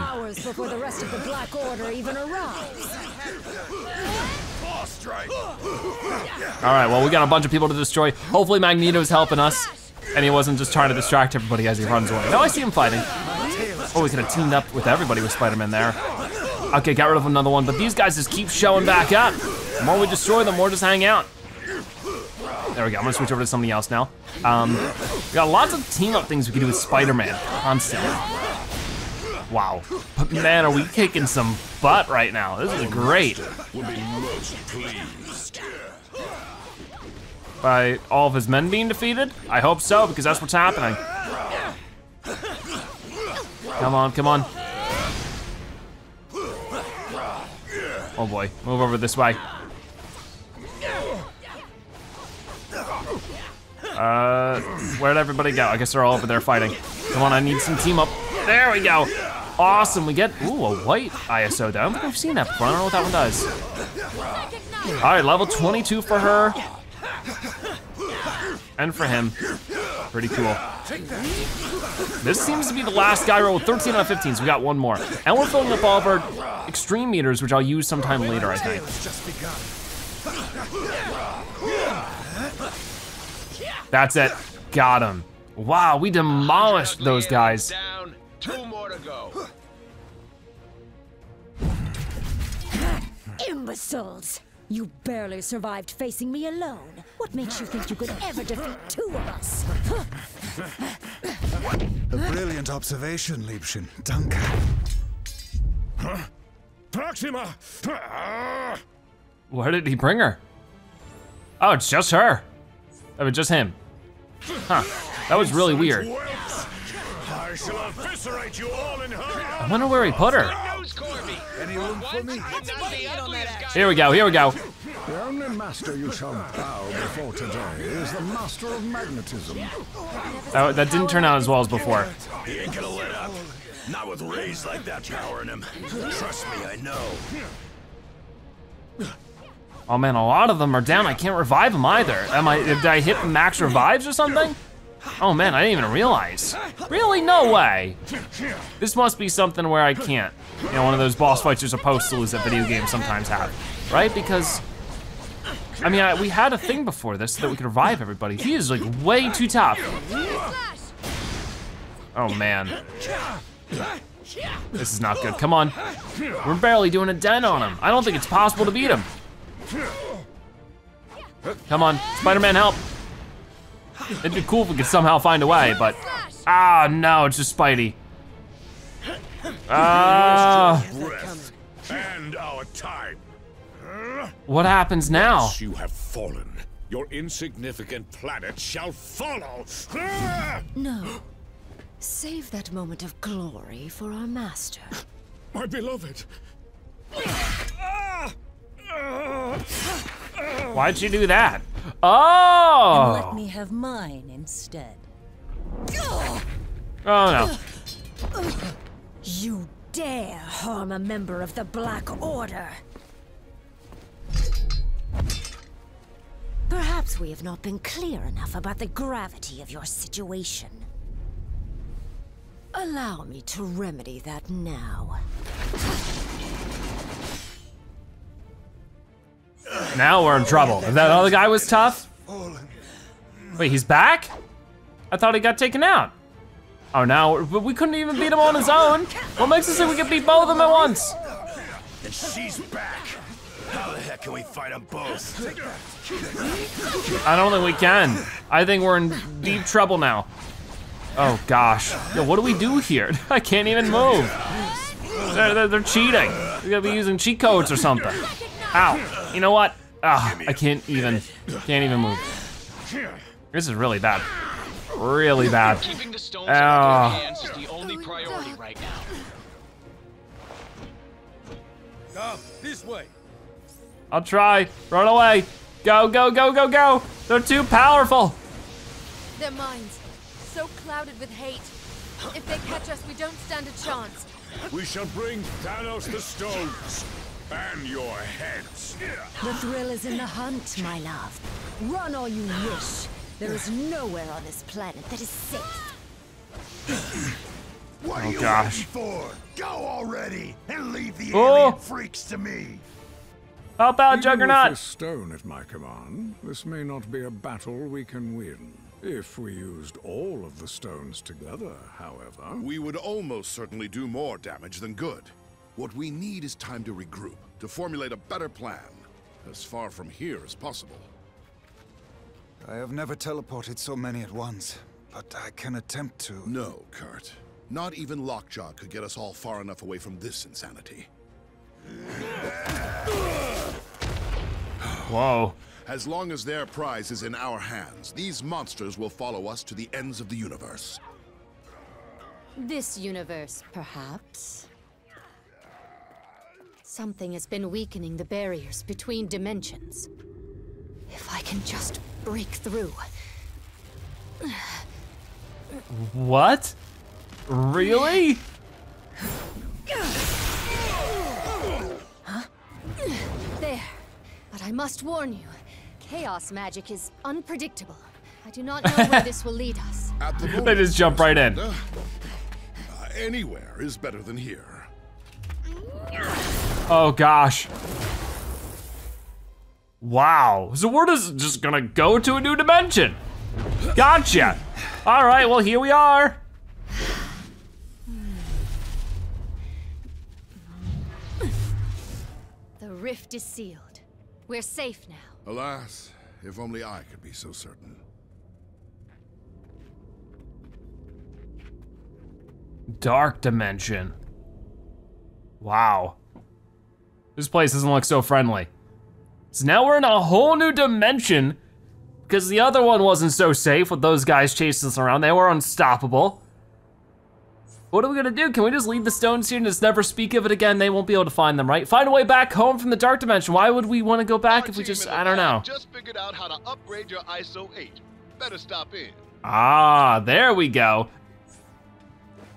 All right, well, we got a bunch of people to destroy. Hopefully Magneto's helping us, and he wasn't just trying to distract everybody as he runs away. No, I see him fighting. Oh, we could have teamed up with everybody with Spider-Man there. Okay, got rid of another one, but these guys just keep showing back up. The more we destroy, them, the more just hang out. There we go, I'm gonna switch over to something else now. Um, we got lots of team up things we can do with Spider-Man constantly. Wow, but man, are we kicking some butt right now. This is great. By all of his men being defeated? I hope so, because that's what's happening. Come on, come on. Oh boy, move over this way. Uh, where'd everybody go? I guess they're all over there fighting. Come on, I need some team up. There we go. Awesome, we get, ooh, a white ISO though. I don't think I've seen that before, I don't know what that one does. All right, level 22 for her. And for him. Pretty cool. This seems to be the last guy roll with 13 out of 15, so we got one more. And we're filling up all of our extreme meters, which I'll use sometime later, I think. That's it, got him. Wow, we demolished those guys. Two more to go. Imbeciles! You barely survived facing me alone. What makes you think you could ever defeat two of us? A brilliant observation, Liebchen. Danke. Huh? Proxima! Where did he bring her? Oh, it's just her. I mean, just him. Huh, that was really weird. I shall eviscerate you all in her I wonder where he put her. Any for me? Here we go, here we go. The only master you shall bow before today is the master of magnetism. That, that didn't turn out as well as before. He ain't gonna let up. Not with rays like that powering him. Trust me, I know. Oh man, a lot of them are down. I can't revive them either. Am I, did I hit max revives or something? Oh man, I didn't even realize. Really, no way. This must be something where I can't. You know, one of those boss fights you're supposed to lose that video games sometimes have, right? Because, I mean, I, we had a thing before this so that we could revive everybody. He is like way too tough. Oh man. This is not good, come on. We're barely doing a dent on him. I don't think it's possible to beat him. Come on, Spider-Man, help. It'd be cool if we could somehow find a way, but, ah, no, it's just Spidey. Ah, breath and our time. What happens now? Once you have fallen, your insignificant planet shall follow. Ah! No. Save that moment of glory for our master. My beloved. Why'd you do that? And Oh! let me have mine instead. Oh no. You dare harm a member of the Black Order! Perhaps we have not been clear enough about the gravity of your situation. Allow me to remedy that now. Now we're in trouble. If that other guy was tough? Wait, he's back? I thought he got taken out. Oh, now, but we couldn't even beat him on his own. What makes us think we can beat both of them at once? And she's back. How the heck can we fight them both? I don't think we can. I think we're in deep trouble now. Oh gosh. Yo, what do we do here? I can't even move. They're, they're, they're cheating. They're gonna be using cheat codes or something. Ow. You know what? Ah, I can't even, can't even move. This is really bad. Really bad. Keeping the stones out of Ah. your hands is the only priority right now. Come, this way. I'll try. Run away. Go, go, go, go, go. They're too powerful. Their minds, so clouded with hate, If they catch us, we don't stand a chance. We shall bring Thanos the stones and your heads. The thrill is in the hunt, my love. Run all you wish. There is nowhere on this planet that is safe. What Oh, are you gosh. waiting for? Go already and leave the Oh. alien freaks to me. Help out, Even Juggernaut. With this stone at my command, this may not be a battle we can win. If we used all of the stones together, however. We would almost certainly do more damage than good. What we need is time to regroup, to formulate a better plan, as far from here as possible. I have never teleported so many at once, but I can attempt to. No, Kurt. Not even Lockjaw could get us all far enough away from this insanity. Whoa. As long as their prize is in our hands, these monsters will follow us to the ends of the universe. This universe, perhaps. Something has been weakening the barriers between dimensions. If I can just break through. What? Really? But I must warn you, chaos magic is unpredictable. I do not know where this will lead us. At the They just jump right in. uh, anywhere is better than here. Oh gosh. Wow. So we're just, just gonna go to a new dimension. Gotcha. All right, well, here we are. The rift is sealed. We're safe now. Alas, if only I could be so certain. Dark dimension. Wow. This place doesn't look so friendly. So now we're in a whole new dimension because the other one wasn't so safe with those guys chasing us around. They were unstoppable. What are we gonna do? Can we just leave the stones here and just never speak of it again? They won't be able to find them, right? Find a way back home from the dark dimension. Why would we wanna go back if we just, I don't know. Just figured out how to upgrade your ISO 8. Better stop in. Ah, there we go.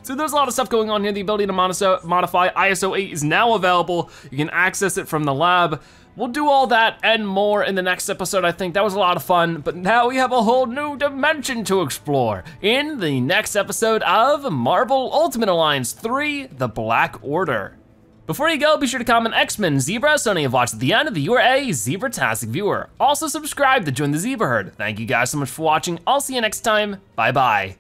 So there's a lot of stuff going on here. The ability to modify ISO 8 is now available. You can access it from the lab. We'll do all that and more in the next episode, I think. That was a lot of fun, but now we have a whole new dimension to explore in the next episode of Marvel Ultimate Alliance 3, The Black Order. Before you go, be sure to comment X-Men Zebra so any have watched at the end of the You Are a Zebra-tastic viewer. Also subscribe to join the Zebra Herd. Thank you guys so much for watching. I'll see you next time. Bye-bye.